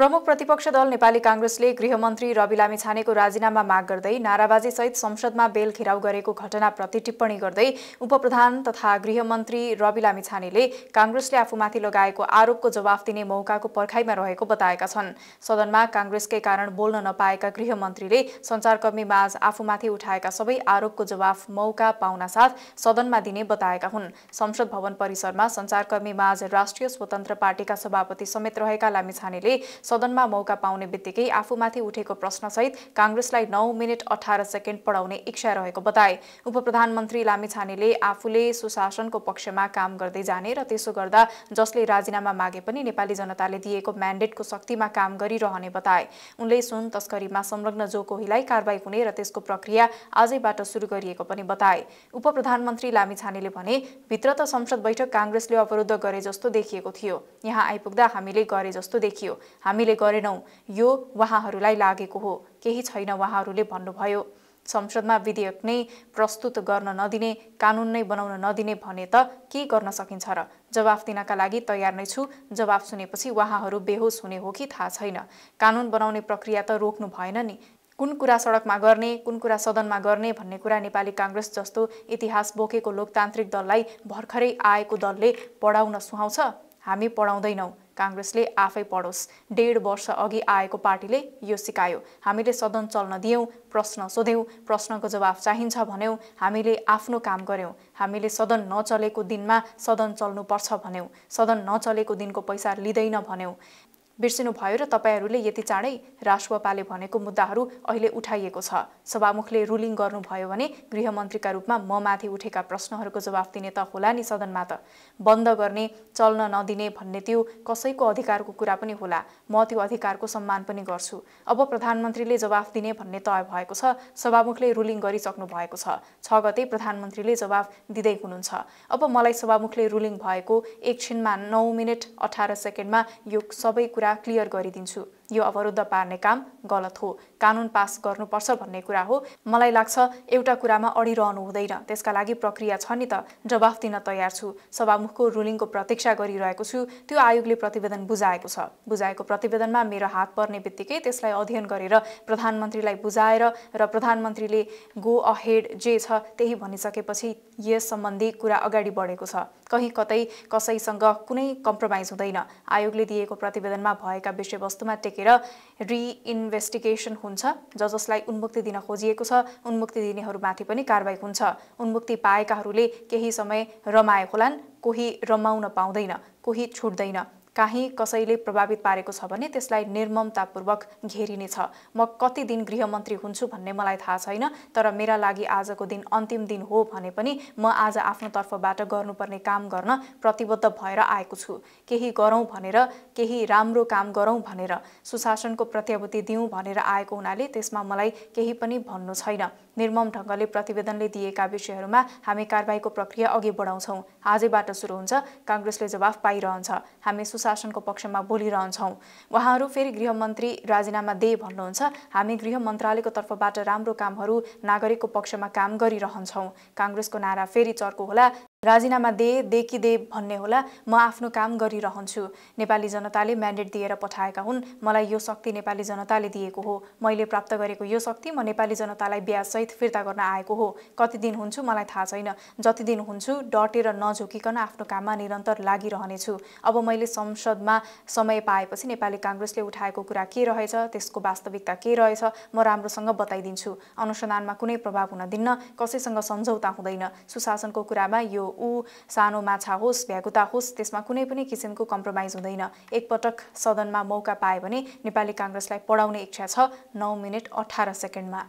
प्रमुख प्रतिपक्ष दल नेपाली काङ्ग्रेसले गृहमन्त्री रवि लामिछानेको राजीनामा माग गर्दै नाराबाजीसहित संसदमा बेल घेराउ गरेको घटनाप्रति टिप्पणी गर्दै उपप्रधान तथा गृहमन्त्री रवि लामिछानेले काङ्ग्रेसले आफूमाथि लगाएको आरोपको जवाफ दिने मौकाको पर्खाइमा रहेको बताएका छन्। सदनमा काङ्ग्रेसकै कारण बोल्न नपाएका गृहमन्त्रीले सञ्चारकर्मी माझ आफूमाथि उठाएका सबै आरोपको जवाफ मौका पाउनासाथ सदनमा दिने बताएका हुन्। संसद भवन परिसरमा सञ्चारकर्मी माझ राष्ट्रिय स्वतन्त्र पार्टीका सभापति समेत रहेका लामिछानेले सदनमा मौका पाउने बित्तिकै आफूमाथि उठेको प्रश्नसहित काङ्ग्रेसलाई नौ मिनट अठार सेकेन्ड पढाउने इच्छा रहेको बताए। उपप्रधानमन्त्री लामिछानेले आफूले सुशासनको पक्षमा काम गर्दै जाने र त्यसो गर्दा जसले राजीनामा मागे पनि नेपाली जनताले दिएको म्यान्डेटको शक्तिमा काम गरिरहने बताए। उनले सुन तस्करीमा संलग्न जो कोहीलाई कारवाही हुने र त्यसको प्रक्रिया आजैबाट सुरु गरिएको पनि बताए। उपप्रधानमन्त्री लामिछानेले भने भित्र त संसद बैठक काङ्ग्रेसले अवरुद्ध गरे जस्तो देखिएको थियो। यहाँ आइपुग्दा हामीले गरे जस्तो देखियो। हामीले गरेनौँ। यो उहाँहरूलाई लागेको हो। केही छैन उहाँहरूले भन्नुभयो। संसदमा विधेयक नै प्रस्तुत गर्न नदिने कानुन नै बनाउन नदिने भने त के गर्न सकिन्छ र? जवाफ दिनका लागि तयार नै छु। जवाफ सुनेपछि उहाँहरू बेहोस हुने हो कि थाहा छैन। कानुन बनाउने प्रक्रिया त रोक्नु भएन नि। कुन कुरा सडकमा गर्ने कुन कुरा सदनमा गर्ने भन्ने कुरा नेपाली काङ्ग्रेस जस्तो इतिहास बोकेको लोकतान्त्रिक दललाई भर्खरै आएको दलले पढाउन सुहाउँछ। हामी पढाउँदैनौँ। काङ्ग्रेसले आफै पढोस्। डेढ वर्ष अघि आएको पार्टीले यो सिकायो। हामीले सदन चल्न दियौँ प्रश्न सोध्यौँ प्रश्नको जवाफ चाहिन्छ भन्यौँ हामीले आफ्नो काम गऱ्यौँ हामीले सदन नचलेको दिनमा सदन चल्नुपर्छ भन्यौँ। सदन नचलेको दिनको पैसा लिँदैन भन्यौँ। बिर्सिनु भयो र तपाईँहरूले यति चाँडै राष्ट्रपाले भनेको मुद्दाहरू अहिले उठाइएको छ। सभामुखले रुलिङ गर्नुभयो भने गृहमन्त्रीका रूपमा म माथि उठेका प्रश्नहरूको जवाफ दिने त होला नि सदनमा त बन्द गर्ने चल्न नदिने भन्ने त्यो कसैको अधिकारको कुरा पनि होला। म त्यो अधिकारको सम्मान पनि गर्छु। अब प्रधानमन्त्रीले जवाफ दिने भन्ने तय भएको छ। सभामुखले रुलिङ गरिसक्नु भएको छ। छ गते प्रधानमन्त्रीले जवाफ दिँदै हुनुहुन्छ। अब मलाई सभामुखले रुलिङ भएको एकछिनमा नौ मिनट अठार सेकेन्डमा यो सबै कुरा कुरा क्लियर गरिदिन्छु यो अवरुद्ध पार्ने काम गलत हो। कानुन पास गर्नुपर्छ भन्ने कुरा हो। मलाई लाग्छ एउटा कुरामा अडिरहनु हुँदैन। त्यसका लागि प्रक्रिया छ नि त। जवाफ दिन तयार छु। सभामुखको रुलिङको प्रतीक्षा गरिरहेको छु। त्यो आयोगले प्रतिवेदन बुझाएको छ। बुझाएको प्रतिवेदनमा मेरो हात पर्ने बित्तिकै त्यसलाई अध्ययन गरेर प्रधानमन्त्रीलाई बुझाएर र प्रधानमन्त्रीले गो अहेड जे छ त्यही भनिसकेपछि यस सम्बन्धी कुरा अगाडि बढेको छ। कहीँ कतै कसैसँग कुनै कम्प्रोमाइज हुँदैन। आयोगले दिएको प्रतिवेदनमा भएका विषयवस्तुमा टेके सकेर रिइन्भेस्टिगेसन हुन्छ ज जसलाई उन्मुक्ति दिन खोजिएको छ उन्मुक्ति दिनेहरूमाथि पनि कारवाही हुन्छ। उन्मुक्ति पाएकाहरूले केही समय रमाए होलान् कोही रमाउन पाउँदैन कोही छुट्दैन काहीँ कसैले प्रभावित पारेको छ भने त्यसलाई निर्ममतापूर्वक घेरिनेछ। म कति दिन गृहमन्त्री हुन्छु भन्ने मलाई थाहा छैन तर मेरा लागि आजको दिन अन्तिम दिन हो भने पनि म आज आफ्नो तर्फबाट गर्नुपर्ने काम गर्न प्रतिबद्ध भएर आएको छु। केही गरौँ भनेर केही राम्रो काम गरौँ भनेर सुशासनको प्रत्याभूति दिउँ भनेर आएको हुनाले त्यसमा मलाई केही पनि भन्नु छैन। निर्मम ढङ्गले प्रतिवेदनले दिएका विषयहरूमा हामी कारवाहीको प्रक्रिया अघि बढाउँछौँ। आजैबाट सुरु हुन्छ काङ्ग्रेसले जवाफ पाइरहन्छ। हामी सुशासनको पक्षमा बोलिरहन्छौँ। उहाँहरू फेरि गृहमन्त्री राजीनामा दे भन्नुहुन्छ। हामी गृह मन्त्रालयको तर्फबाट राम्रो कामहरू नागरिकको पक्षमा काम गरिरहन्छौँ। काङ्ग्रेसको नारा फेरि चर्को होला। राजीनामा दे दे कि दे भन्ने होला म आफ्नो काम गरिरहन्छु। नेपाली जनताले म्यान्डेट दिएर पठाएका हुन्। मलाई यो शक्ति नेपाली जनताले दिएको हो। मैले प्राप्त गरेको यो शक्ति म नेपाली जनतालाई ब्याजसहित फिर्ता गर्न आएको हो। कति दिन हुन्छु मलाई थाहा छैन। जति दिन हुन्छु डटेर नझुकिकन आफ्नो काममा निरन्तर लागिरहनेछु। अब मैले संसदमा समय पाएपछि नेपाली काङ्ग्रेसले उठाएको कुरा के रहेछ त्यसको वास्तविकता के रहेछ म राम्रोसँग बताइदिन्छु। अनुसन्धानमा कुनै प्रभाव हुन दिन्न कसैसँग सम्झौता हुँदैन। सुशासनको कुरामा यो ऊ सानो माछा होस् भ्यागुता होस् त्यसमा कुनै पनि किसिमको कम्प्रोमाइज हुँदैन। एकपटक सदनमा मौका पायो भने नेपाली काङ्ग्रेसलाई पढाउने इच्छा छ। नौ मिनट अठार सेकेन्डमा।